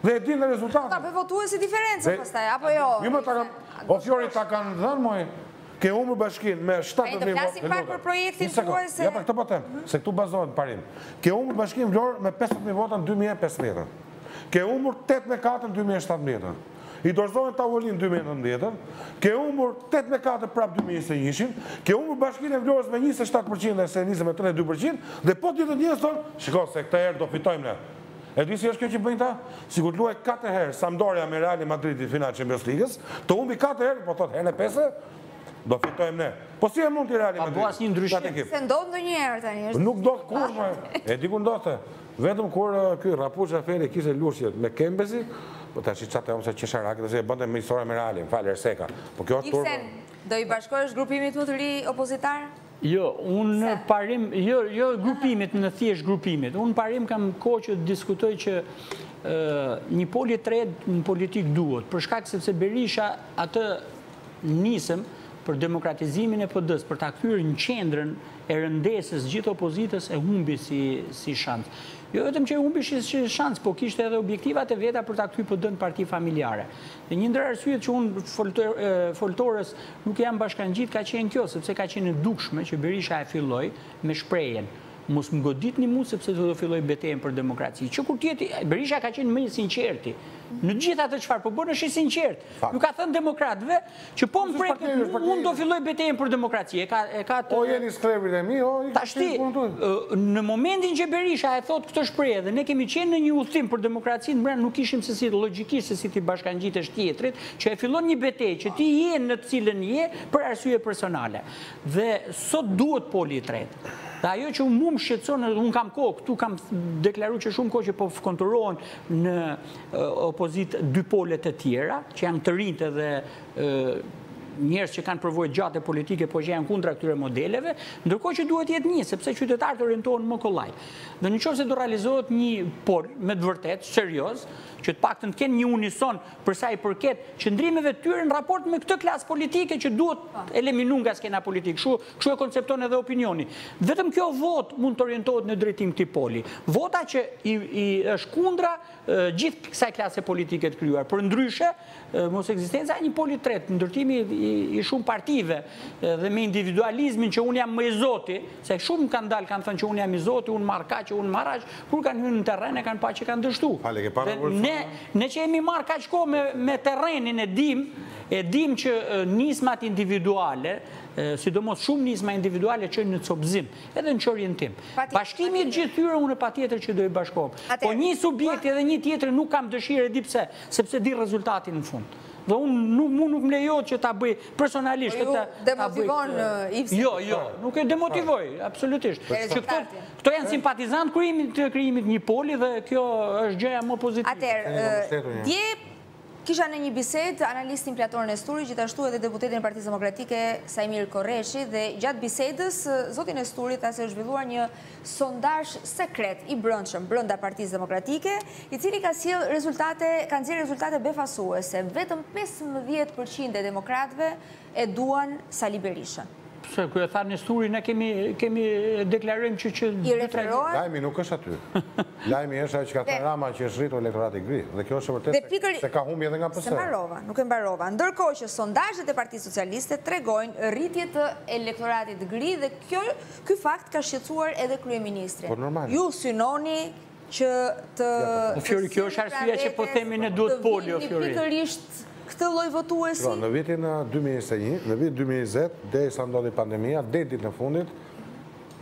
Dhe e dinë rezultatin. Po ta bëj votuesi diferencën pastaj, apo jo? Ju jo, më ta kanë, o Fjori ta kanë dhënë moj, ke humbur bashkinë me 70 mijë vota. Flasim pak për projektin tuaj se Ja, po këtë po them, mhm. se këtu bazohet parim. Ke humbur bashkinë Vlorë me 50 mijë vota në 2015. Ke humbur 8 me 4 në 2017. I dorëzove në tavolinë 2019, ke humbur 8 me 4 prap 2021, ke humbur bashkinë e Vlorës me 27% dhe Selenicës me 32% dhe po ditët njësë thonë, shiko se këtë herë do fitojmë ne. E di si është kjo që bëjnë ta? Sikur të luajë katër herë Sampdoria me Realin Madrid në finale të Champions Ligës, të humbi katër herë, po thotë herën e pestë, do fitojmë ne. Po si e mund ti Realin Madrid? Pa bë asnjë ndryshim. Se ndodh ndonjëherë tani. Është... Nuk ndodh kurrë më. E di kur ndodhte. Vetëm kur ky Rrapush Xhaferri kishte Lushnjën me Kempesin, po tash i çatë ose qesharak, do ta bënte me historia me Realin, fal Erseka. Po kjo është turp. Do i bashkohesh grupimit më të ri opozitar? Jo, unë në parim, jo, jo grupimit, në thjesht grupimit, unë parim kam kohë që diskutoj që një pol i tretë në politikë duhet, për shkak sepse Berisha atë nismën për demokratizimin e PD-së, për ta kthyer në qendrën e rëndesës gjithë opozitës e humbi si shans. Jo vetëm që e humbi si shans, po kishte edhe objektivat e veta për ta kthyer PD-në parti familjare. Dhe një ndër arsyet që unë Foltores nuk i jam bashkangjit ka qenë kjo, sepse ka qenë e dukshme që Berisha e filloi me shprehjen, mos më goditni mu sepse do filloj betejën për demokraci. Që kur tjeti, Berisha ka qenë më i sinqerti. Në gjitha ato çfarë po bën është i sinqertë. Ju ka thënë demokratëve që po më prekët mu, unë do filloj betejën për demokraci. O jeni skllevërit e mi, o ikni shihni punën tuaj. Në momentin që Berisha e thotë këtë shprehje dhe ne kemi qenë në një udhëtim për demokraci, në mërë nuk ishim se si Pikërisht se si t'i bashkangjitesh tjetrit, që e fillon një betejë që ti je në të cilën je për arsye personale. Dhe sot duhet poli i tretë. Dhe ajo që mua më shqetëson, unë kam kohë, këtu kam deklaruar që shumë kohë që po konturohen në opozitë dy pole të tjera, që janë të rinjtë edhe njerëz që kanë përvojë të gjatë politike, por që janë kundra këtyre modeleve, ndërkohë që duhet të jetë një, sepse qytetarët orientohen më kollaj. Dhe në qoftë se do realizohet një pol me të vërtetë, serioz, që të paktën të kenë një unison për sa i përket qëndrimeve të tyre në raport me këtë klasë politike që duhet po. eliminu nga skena politike. Kështu, kështu e koncepton edhe opinioni. Vetëm kjo votë mund të orientohet në drejtim këtij poli. Vota që i, i është kundra gjithë kësaj klase politike të krijuar. Përndryshe, Mos ekzistenca e një poli të tretë, ndërtimi i shumë partive dhe me individualizmin që unë jam më i zoti, se shumë kanë dalë, kanë thënë që unë jam i zoti, unë marr kaq, unë marr aq, kur kanë hyrë në terren e kanë pa që kanë dështu. Ne që jemi marrë kaq kohë me terrenin e dim, e dim që nismat individuale, sidomos shumë nisma individuale çojnë në copëzim, edhe në zhgënjim. Bashkimi i gjithë tyre unë patjetër që do bashkohem. Po një subjekt edhe një tjetër nuk kam dëshirë e di pse, Sepse e di rezultatin në fund. Dhe unë nuk mu nuk më lejohet që ta bëj personalisht. Po ju demotivon i pse? Jo, jo, nuk e demotivoj, absolutisht. Që këto, këto janë simpatizantë krijimit të krijimit një poli dhe kjo është gjëja më pozitive. Atëherë, dje kisha në një bisedë analistin Plator Nesturi, gjithashtu edhe deputetin e Partisë Demokratike Saimir Korreshi dhe gjatë bisedës zoti Nesturi tha se është zhvilluar një sondazh sekret i brendshëm brenda Partisë Demokratike, i cili ka sjellë rezultate, ka nxjerrë rezultate befasuese. Vetëm 15 për qind e demokratëve e duan Sali Berishën. Se ky e tha Nesturi, ne kemi kemi deklarojmë që që I referohet. Lajmi nuk është aty. Lajmi është ajo që ka thënë Rama që është rritur elektorati gri dhe kjo është e vërtetë se ka humbje edhe nga PS. Se mbarova, nuk e mbarova. Ndërkohë që sondazhet e Partisë Socialiste tregojnë rritje të elektoratit gri dhe kjo Ky fakt ka shqetësuar edhe kryeministrin. Ju synoni që të përfshini, pra vërtet, të vilni pikërisht këtë lloj votuesi? Shiko, në vitin 2021, në vitin 2020, derisa ndodhi pandemia, deri ditën e fundit,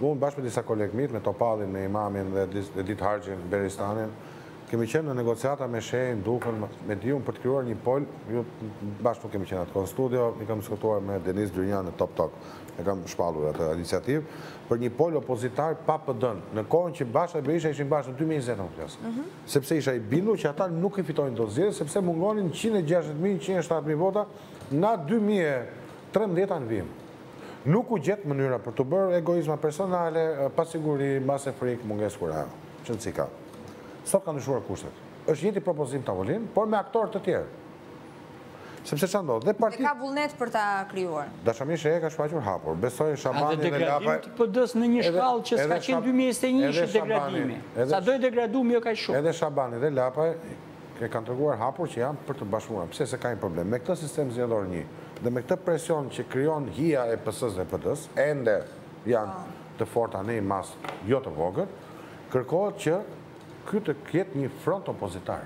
unë bashkë me disa kolegë miq, me Topallin, me Imamin Edith Harxhin, Beristanin, kemi qenë në negociata me Shehin, Dukën, me Diun për të krijuar një pol, ju bashkë nuk kemi qenë atë kohë në studio, i kam diskutuar me Denis Dyrnjan në Top Talk. e kam shpallur atë iniciativë, për një pol opozitar pa PD-në, në kohën që Basha dhe Berisha ishin bashkë në dy mijë e njëzet, unë flas. Mhm. Sepse isha i bindur që ata nuk i fitojnë dot zgjedhjet, sepse mungonin njëqind e gjashtëdhjetë mijë, njëqind e shtatëdhjetë mijë vota nga dy mijë e trembëdhjeta në vijim. Nuk u gjet mënyra për të bërë egoizma personale, pasiguri, mbase frikë, mungesë kuraje, qenë ca. Sot kanë ndryshuar kushtet. Është i njëjti propozim në tavolinë, por me aktorë të tjerë. Sepse çfarë ndodh? Dhe parti ka vullnet për ta krijuar. Dashamir Shehi e ka shfaqur hapur. Besoj Shabani dhe Lapaj. Edhe degradimi i PD-së në një shkallë që s'ka qenë 2021 ishte degradimi. Sado i degraduar jo kaq shumë. Edhe Shabani dhe Lapaj e kanë treguar hapur që janë për të bashkuar. Pse? Se ka një problem me këtë sistem zgjedhor një dhe me këtë presion që krijon hija e PS-së dhe PD-së, ende janë po. të forta në një masë jo të vogël, kërkohet që ky të jetë një front opozitar.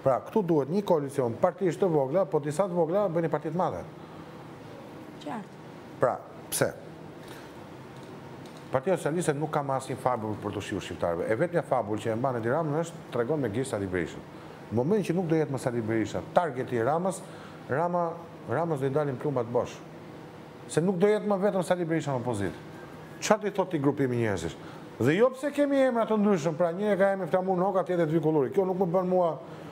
Pra, këtu duhet një koalicion partish të vogla, po disa të vogla bëjnë një parti të madhe. Qartë. Pra, pse? Partia Socialiste nuk ka më asnjë fabul për t'u shitur shqiptarëve. E vetmja fabul që e mban Edi Ramën është tregon me gisht Sali Berishën. Në moment që nuk do jetë më Sali Berisha, targeti i Ramës, Rama Ramës do i dalin plumbat bosh. Se nuk do jetë më vetëm Sali Berisha në opozitë. Çfarë do i thotë ti një grupimi njerëzish? Dhe jo pse kemi emra të ndryshëm, pra njëri ka emrin Flamur Noka, tjetri Edvin Kulluri. Kjo nuk më bën mua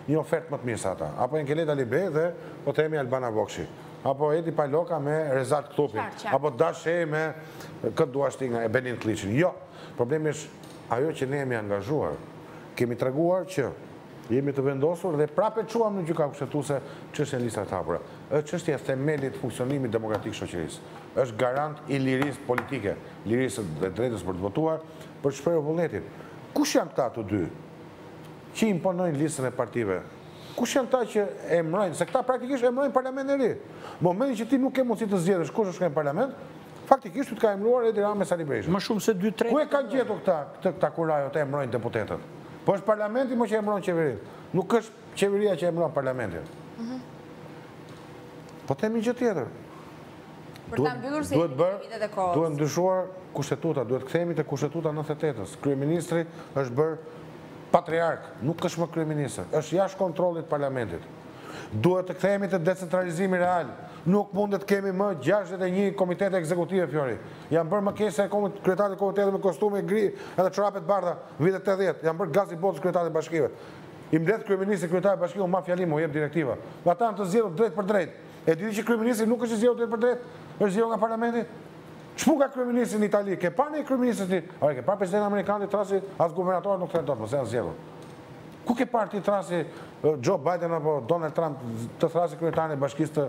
një ofertë më të mirë se ata. Apo Enkelejd Alibeaj dhe po themi Albana Vokshi. Apo Edi Paloka me Rezart Kthupin. Apo Dash Shehi me kë të duash ti nga Benin Kliçin. Jo. Problemi është ajo që ne jemi angazhuar. Kemi treguar që Jemi të vendosur dhe prapë e çuam në Gjykatën Kushtetuese çështjen e listave të hapura. Është çështje e themelit të funksionimit demokratik të shoqërisë. Është garant i lirisë politike, lirisë dhe së drejtës për të votuar, për të shprehur vullnetin. Kush janë këta të dy që imponojnë listën e partive? Kush janë këta që emërojnë? Se këta praktikisht emërojnë parlamentin e ri. Në momentin që ti nuk ke mundësi të zgjedhësh kush do shkojë në parlament, faktikisht ty të ka emëruar Edi Rama e Sali Berisha. Më shumë se dy të tretat. Ku e kanë gjetur këta kurajon të emërojnë deputetët? Po është parlamenti mo që emëron qeverinë. Nuk është qeveria që emëron parlamentin. Mhm. Po të themi një gjë tjetër. Për ta mbyllur si duhet bërë, duhet ndryshuar kushtetuta, duhet të kthehemi te kushtetuta e 98-ës. Kryeministri është bërë patriark, nuk është më kryeministër, është jashtë kontrollit të parlamentit. Duhet të kthehemi te decentralizimi real, nuk mund të kemi më 61 komitete ekzekutive, Fjori. Janë bërë më keq se kryetarit e komitetit me kostume gri edhe çorape të bardha vitet tetëdhjetë. Janë bërë gazi i botës kryetarit e bashkive. I mbledh kryeministri kryetarit e bashkive u mban fjalim u jep direktiva. Ata janë të zgjedhur drejtpërdrejt. E di që kryeministri nuk është i zgjedhur drejtpërdrejt, është zgjedhur nga parlamenti? Ç'punë ka kryeministri në Itali? Ke parë ndonjë kryeministër ti? A ke parë presidentin amerikan t'i thrrasi as guvernatorët nuk i thrret dot, mo, se janë zgjedhur. Ku ke parë ti të thrrasi Joe Biden apo Donald Trump të thrrasi kryetarin e bashkisë të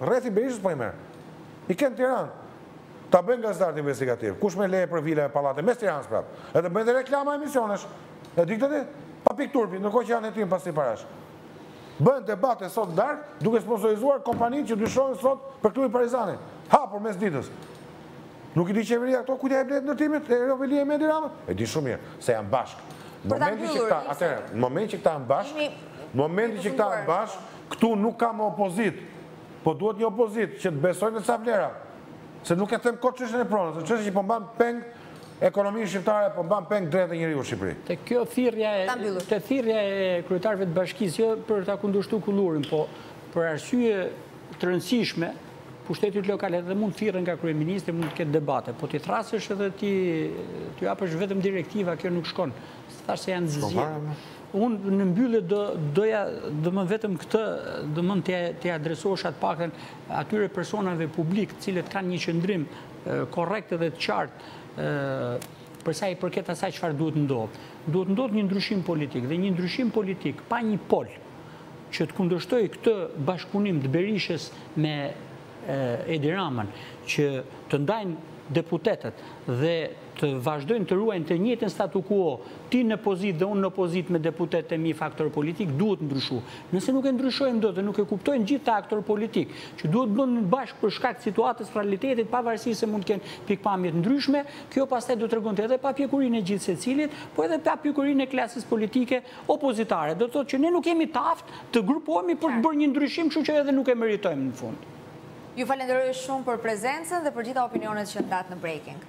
Rrethi i Berishës po i merr. I ke në Tiranë. Ta bëjnë gazetarët investigativë. Kush merr leje për vila e pallate mes Tiranës prapë. Edhe bëjnë dhe reklama emisionesh. E di këtë ti? Pa pikë turpi, ndërkohë që janë në hetim për pastrim parash. Bëhen debate sot në darkë duke sponsorizuar kompania që dyshohet sot për klubin Partizani. Hapur mes ditës. Nuk i di qeveria këto kujt ja jep lejet e ndërtimit Erion Veliaj me Edi Ramën? E di shumë mirë se janë bashkë. Për ta mbyllur, atëherë, në momentin që këta janë bashkë, Jemi- në momentin që këta janë bashkë, Këtu nuk ka më opozitë, po duhet një opozitë që të besojë te ca vlera. Se nuk e them kot çështjen e pronës, është çështje që po mban peng ekonominë shqiptare, po mban peng të drejtat e njeriut në Shqipëri. Te kjo thirrja e, te thirrja e kryetarëve të bashkisë, jo për ta kundërshtuar Kullurin, po për arsye të rëndësishme të pushtetit lokal edhe mund të thirren nga kryeministri, mund të ketë debate, po t'i thrrasësh edhe ti t'u japësh vetëm direktiva, kjo nuk shkon. Thashë se janë zgjedhur. Unë në mbyllje do doja domethënë vetëm këtë domethënë t'i adresohesha të paktën atyre personave publik të cilët kanë një qëndrim korrekt dhe të qartë përsa i përket asaj çfarë duhet të ndodhë. Duhet të ndodhë një ndryshim politik dhe një ndryshim politik pa një pol që të kundërshtojë këtë bashkëpunim të Berishës me Edi Ramën që të ndajnë deputetët dhe të vazhdojnë të ruajnë të njëjtën statu quo, ti në pozitë dhe unë në opozitë me deputetët e mi faktor politik, duhet ndryshu. Nëse nuk e ndryshojmë dot dhe nuk e kuptojnë gjithë këta aktorë politikë, që duhet të bëhen bashkë për shkak të situatës, realitetit, pavarësisht se mund të kenë pikëpamje të ndryshme, kjo pastaj do të tregonte edhe papjekurinë e gjithsecilit, po edhe papjekurinë e klasës politike opozitare. Do të thotë që ne nuk jemi të aftë të grupohemi për të bërë një ndryshim, kështu që edhe nuk e meritojmë në fund. Ju falenderoj shumë për prezencën dhe për gjithë opinionet që ndatë në Breaking.